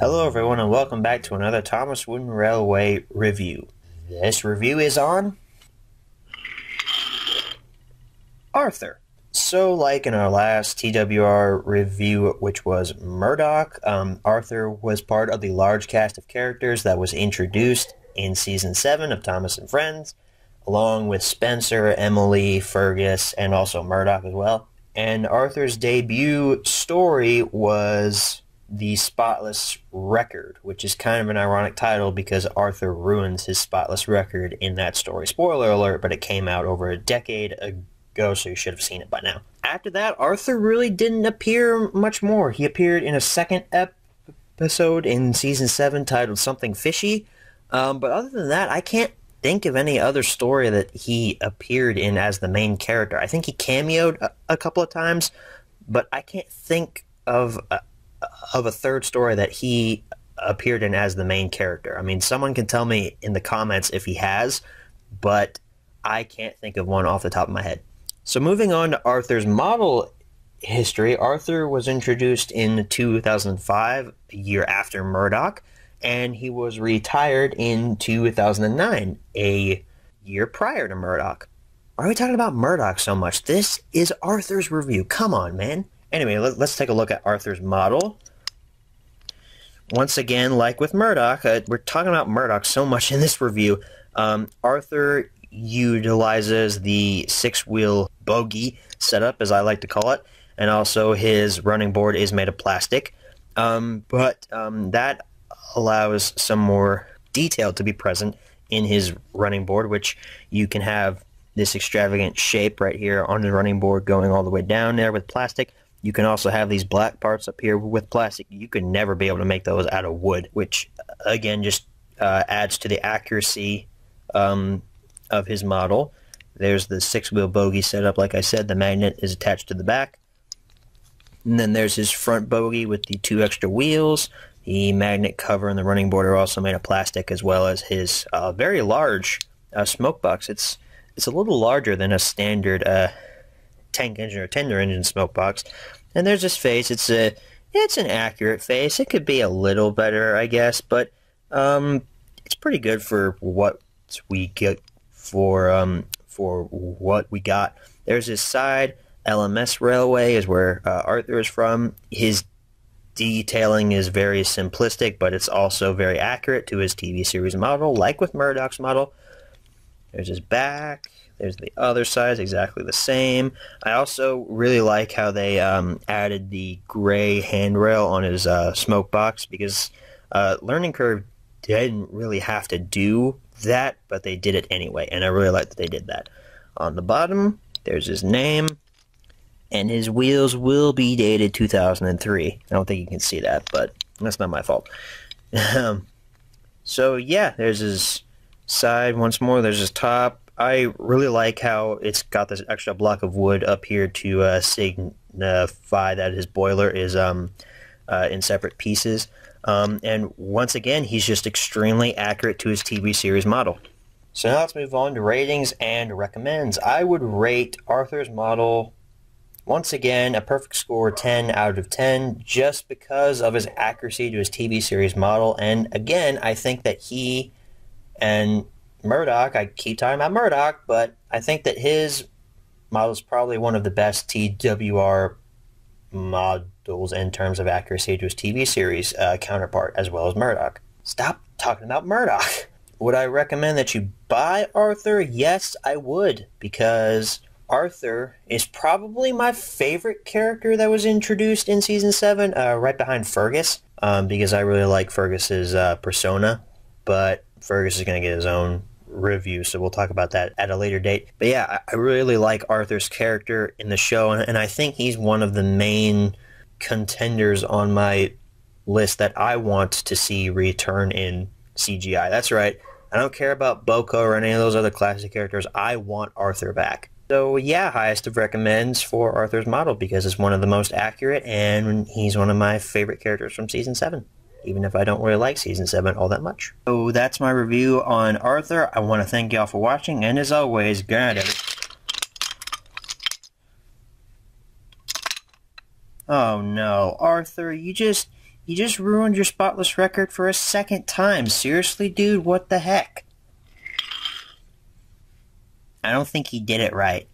Hello everyone and welcome back to another Thomas Wooden Railway review. This review is on Arthur. So like in our last TWR review which was Murdoch, um, Arthur was part of the large cast of characters that was introduced in season 7 of Thomas and Friends, along with Spencer, Emily, Fergus, and also Murdoch as well. And Arthur's debut story was the Spotless Record, which is kind of an ironic title because Arthur ruins his spotless record in that story. Spoiler alert, but it came out over a decade ago, so you should have seen it by now. After that, Arthur really didn't appear much more. He appeared in a second episode in season 7 titled Something Fishy, um, but other than that, I can't think of any other story that he appeared in as the main character. I think he cameoed a, a couple of times, but I can't think of of a third story that he appeared in as the main character. I mean, someone can tell me in the comments if he has, but I can't think of one off the top of my head. So moving on to Arthur's model history, Arthur was introduced in 2005, a year after Murdoch, and he was retired in 2009, a year prior to Murdoch. Why are we talking about Murdoch so much? This is Arthur's review. Come on, man. Anyway, let, us take a look at Arthur's model. Once again, like with Murdoch, uh, we're talking about Murdoch so much in this review. Um, Arthur utilizes the six-wheel bogie setup, as I like to call it, and also his running board is made of plastic. Um, but um, that allows some more detail to be present in his running board, which you can have this extravagant shape right here on the running board going all the way down there with plastic. You can also have these black parts up here with plastic. You can never be able to make those out of wood, which again just uh, adds to the accuracy um, of his model. There's the six-wheel bogie setup. Like I said, the magnet is attached to the back. And then there's his front bogie with the two extra wheels. The magnet cover and the running board are also made of plastic, as well as his uh, very large uh, smoke box. It's it's a little larger than a standard uh, tank engine or tender engine smoke box. And there's this face. It's a it's an accurate face. It could be a little better, I guess, but um, it's pretty good for what we get for um, for what we got. There's this side. LMS Railway is where uh, Arthur is from. His detailing is very simplistic, but it's also very accurate to his TV series model, like with Murdoch's model. There's his back. There's the other side, exactly the same. I also really like how they um, added the gray handrail on his uh, smoke box because uh, Learning Curve didn't really have to do that, but they did it anyway, and I really like that they did that. On the bottom, there's his name, and his wheels will be dated 2003. I don't think you can see that, but that's not my fault. Um, so yeah, there's his side once more. There's his top. I really like how it's got this extra block of wood up here to uh, signify that his boiler is um, uh, in separate pieces. Um, and once again, he's just extremely accurate to his TV series model. So now let's move on to ratings and recommends. I would rate Arthur's model once again a perfect score 10 out of 10 just because of his accuracy to his TV series model. And again, I think that he and Murdoch, I keep talking about Murdoch, but I think that his model is probably one of the best TWR models in terms of accuracy to his TV series uh, counterpart, as well as Murdoch. Stop talking about Murdoch. Would I recommend that you buy Arthur? Yes, I would, because Arthur is probably my favorite character that was introduced in season seven, uh, right behind Fergus, um, because I really like Fergus's uh, persona. But Fergus is going to get his own review, so we'll talk about that at a later date. But yeah, I really like Arthur's character in the show, and, I think he's one of the main contenders on my list that I want to see return in CGI. That's right. I don't care about BoCo or any of those other classic characters. I want Arthur back. So yeah, highest of recommends for Arthur's model because it's one of the most accurate and he's one of my favorite characters from season 7 even if I don't really like Season 7 all that much. So that's my review on Arthur. I want to thank y'all for watching, and as always, night, Oh no, Arthur, you just, You just ruined your spotless record for a second time. Seriously, dude, what the heck? I don't think he did it right.